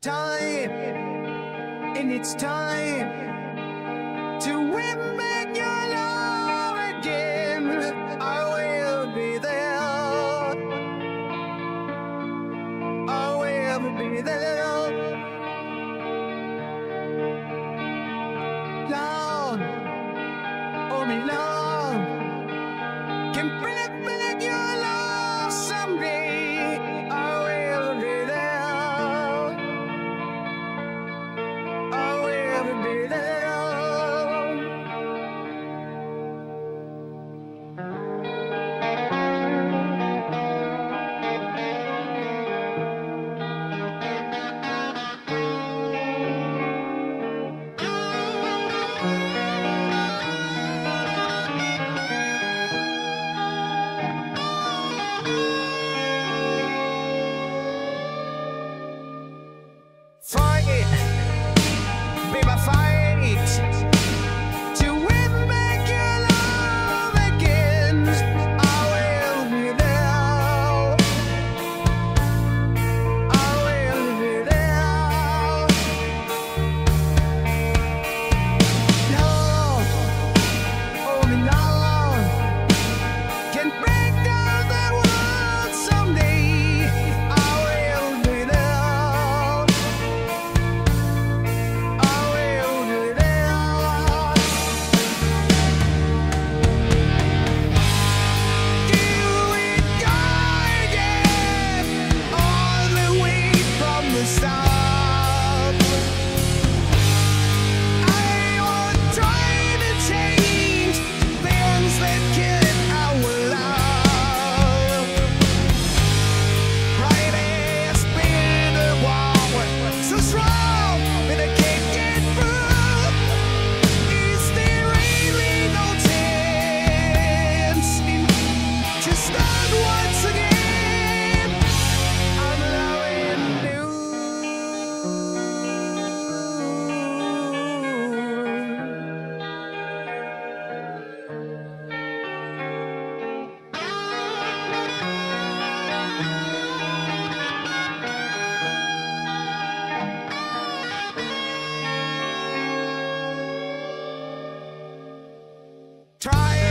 Time, and its time to win me. on me love. Try